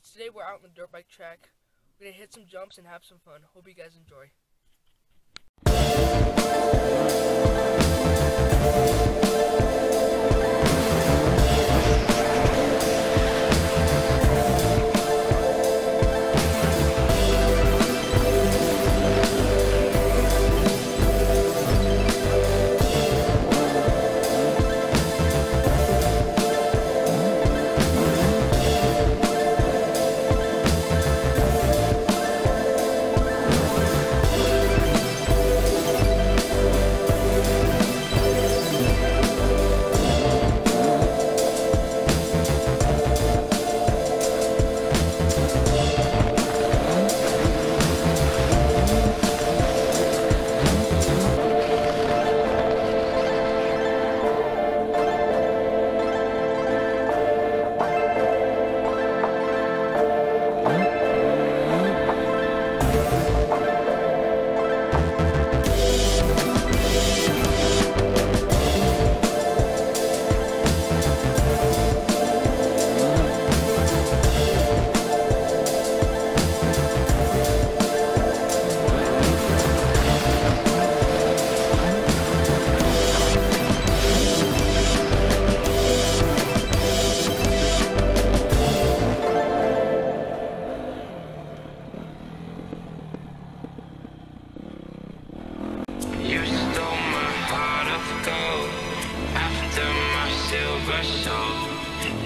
guys. Today we're out on the dirt bike track. We're gonna hit some jumps and have some fun. Hope you guys enjoy.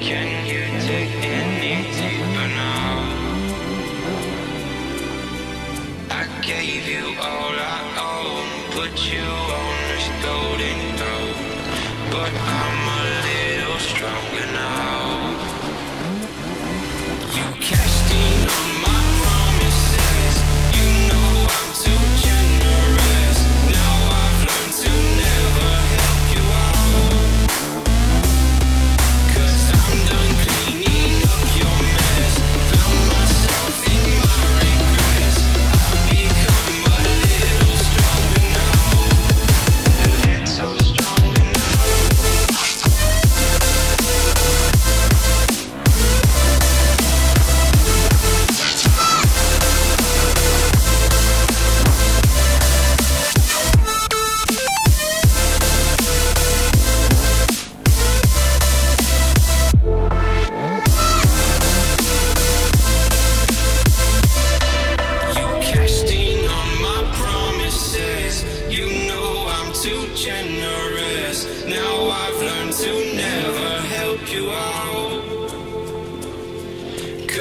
Can you take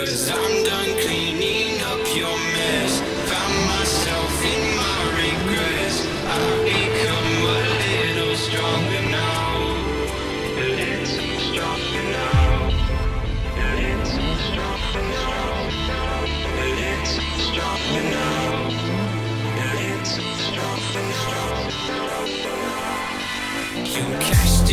Cause I'm done cleaning up your mess. Found myself in my regrets. I've become a little stronger now. A little stronger now. A little stronger now. A little stronger now. A little stronger now. You cashed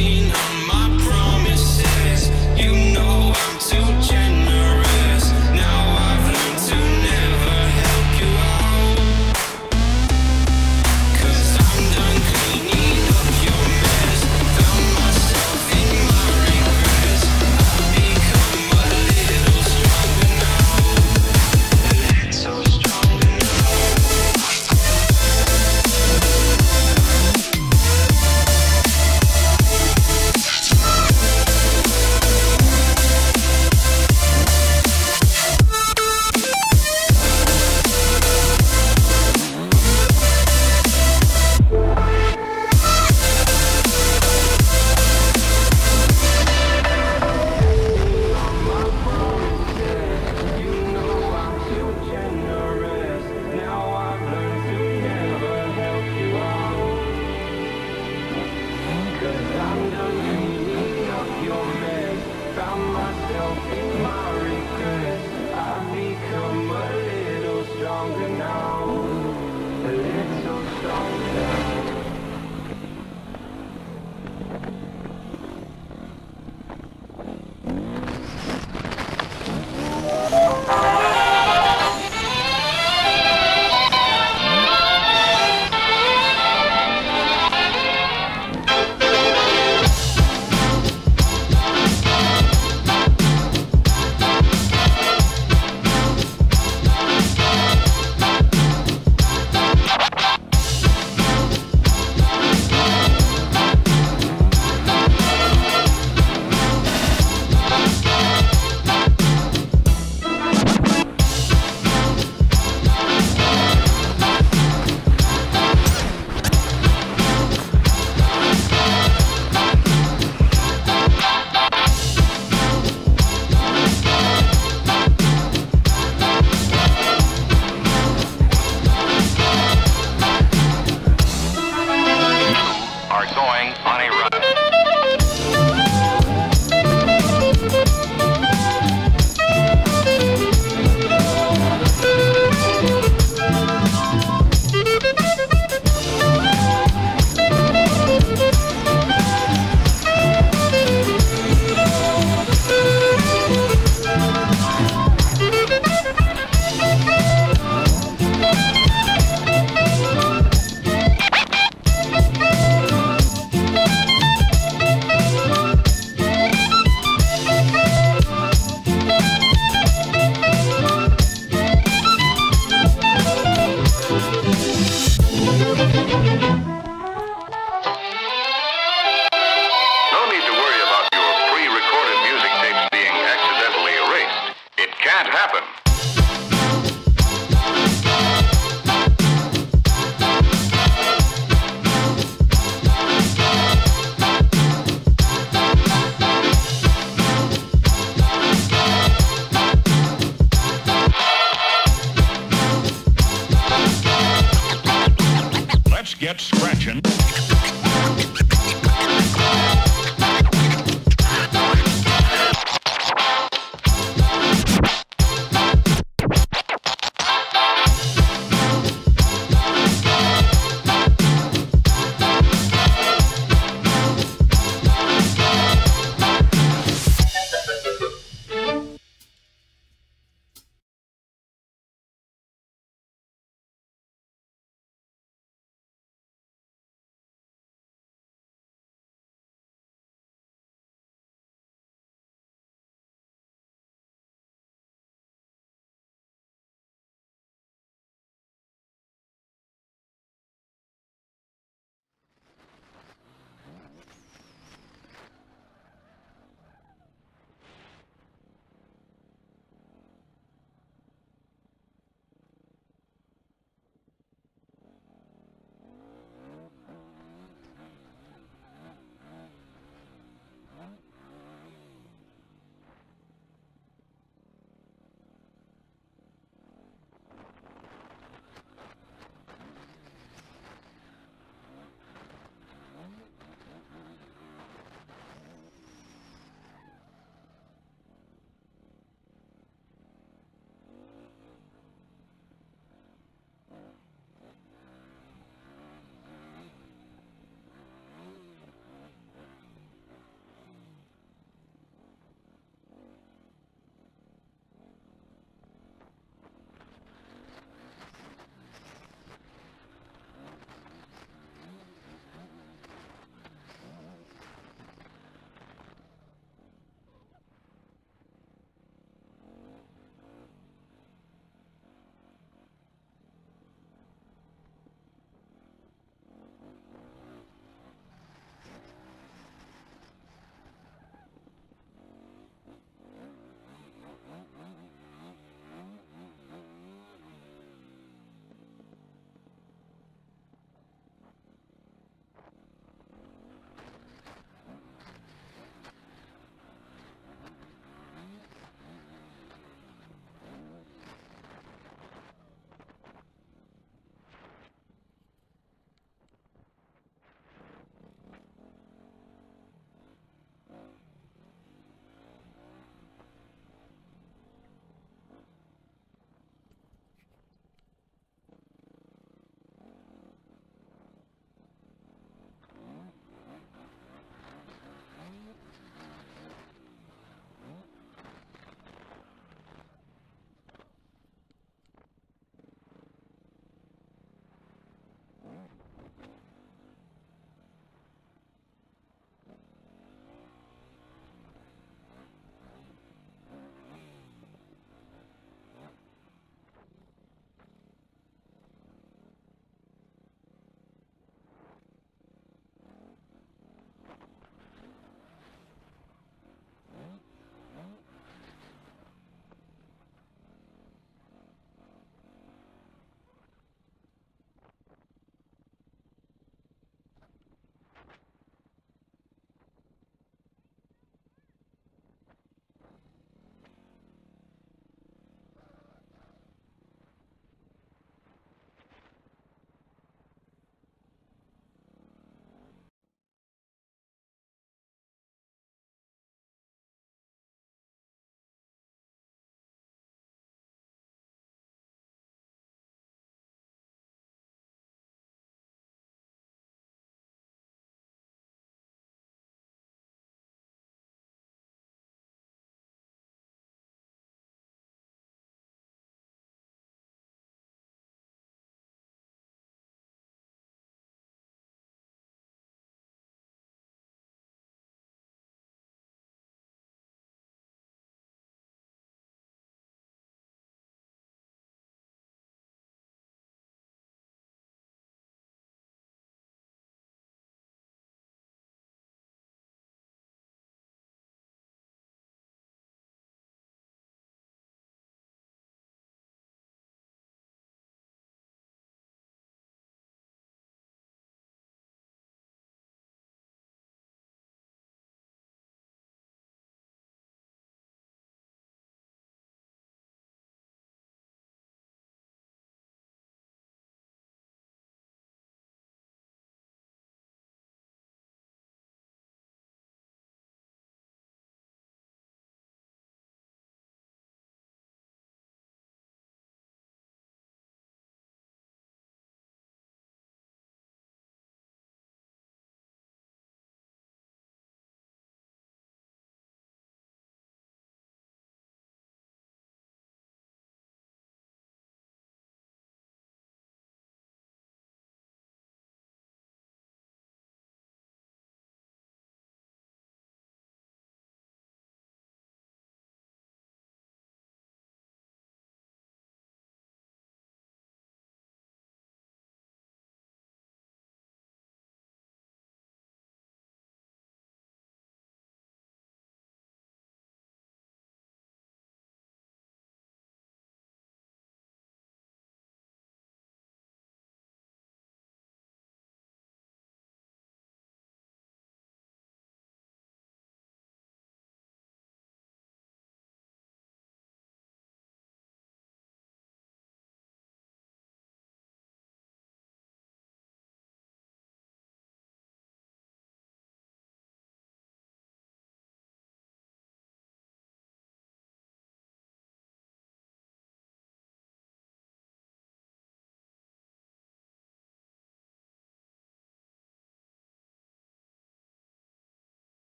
get scratching.